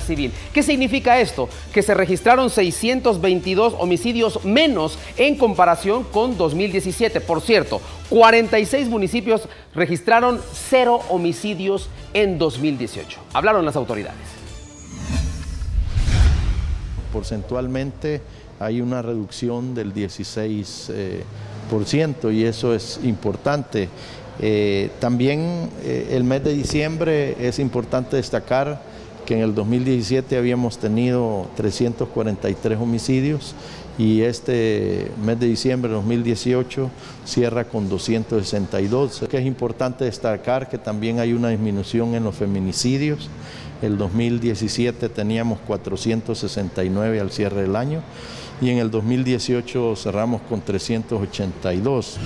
Civil. ¿Qué significa esto? Que se registraron 622 homicidios menos en comparación con 2017. Por cierto, 46 municipios registraron cero homicidios en 2018. Hablaron las autoridades. Porcentualmente hay una reducción del 16% eh, y eso es importante. Eh, también eh, el mes de diciembre es importante destacar que en el 2017 habíamos tenido 343 homicidios y este mes de diciembre de 2018 cierra con 262. Que es importante destacar que también hay una disminución en los feminicidios. El 2017 teníamos 469 al cierre del año y en el 2018 cerramos con 382.